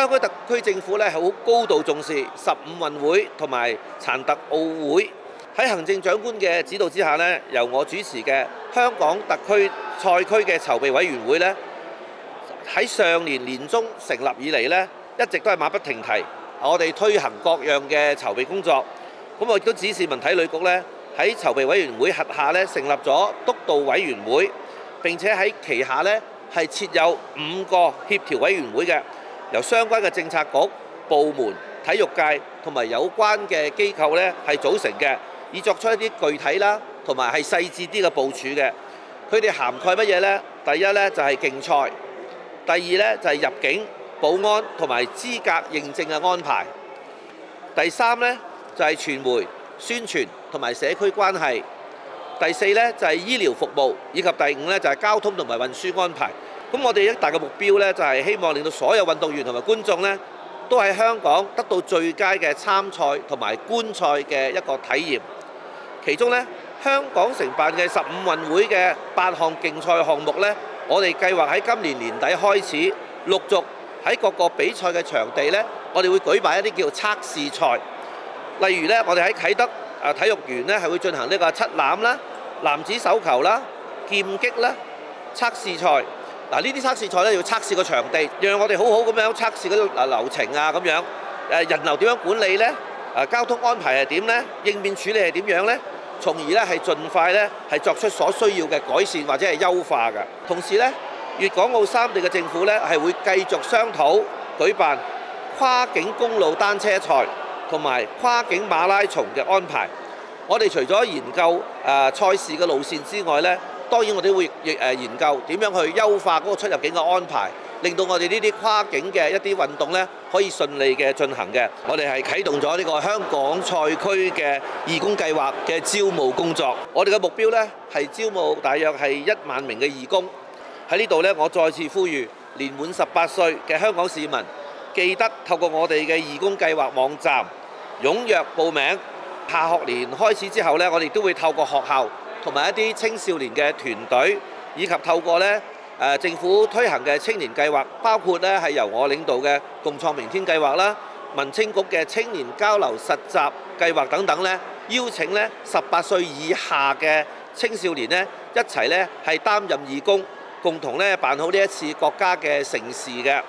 香港特區政府咧係好高度重視十五運會同埋殘特奧會。喺行政長官嘅指導之下咧，由我主持嘅香港特區賽區嘅籌備委員會咧，喺上年年中成立以嚟咧，一直都係馬不停蹄，我哋推行各樣嘅籌備工作。咁我亦都指示文體旅局咧喺籌備委員會核下咧成立咗督導委員會，並且喺旗下咧係設有五個協調委員會嘅，由相關嘅政策局、部門、體育界同埋有關嘅機構咧係組成嘅。以作出一啲具體啦，同埋係細緻啲嘅部署嘅。佢哋涵蓋乜嘢呢？第一呢就係競賽，第二呢就係入境、保安同埋資格認證嘅安排。第三呢就係傳媒宣傳同埋社區關係。第四呢就係醫療服務，以及第五呢就係交通同埋運輸安排。咁我哋一大嘅目標呢，就係希望令到所有運動員同埋觀眾呢，都喺香港得到最佳嘅參賽同埋觀賽嘅一個體驗。其中咧，香港承辦嘅十五運會嘅八項競賽項目咧，我哋計劃喺今年年底開始，陸續喺各個比賽嘅場地咧，我哋會舉辦一啲叫測試賽。例如咧，我哋喺啟德啊體育園咧係會進行呢個七欖啦、男子手球啦、劍擊啦測試賽。嗱，呢啲測試賽咧要測試個場地，讓我哋好好咁樣測試嗰啲啊流程啊咁樣。誒人流點樣管理咧？誒交通安排係點咧？應變處理係點樣咧？從而咧係盡快咧係作出所需要嘅改善或者係優化嘅。同時咧，粵港澳三地嘅政府咧係會繼續商討舉辦跨境公路單車賽同埋跨境馬拉松嘅安排。我哋除咗研究誒賽事嘅路線之外咧，當然我哋會亦誒研究點樣去優化嗰個出入境嘅安排。令到我哋呢啲跨境嘅一啲運動咧，可以順利嘅進行嘅。我哋係啟動咗呢個香港賽區嘅義工計劃嘅招募工作。我哋嘅目標咧係招募大約係一萬名嘅義工。喺呢度咧，我再次呼籲年滿十八歲嘅香港市民，記得透過我哋嘅義工計劃網站踴躍報名。下學年開始之後咧，我哋都會透過學校同埋一啲青少年嘅團隊，以及透過咧。誒政府推行嘅青年計劃，包括咧係由我領導嘅共創明天計劃啦、民青局嘅青年交流實習計劃等等咧，邀請咧十八歲以下嘅青少年咧一齊咧係擔任義工，共同咧辦好呢一次國家嘅盛事嘅。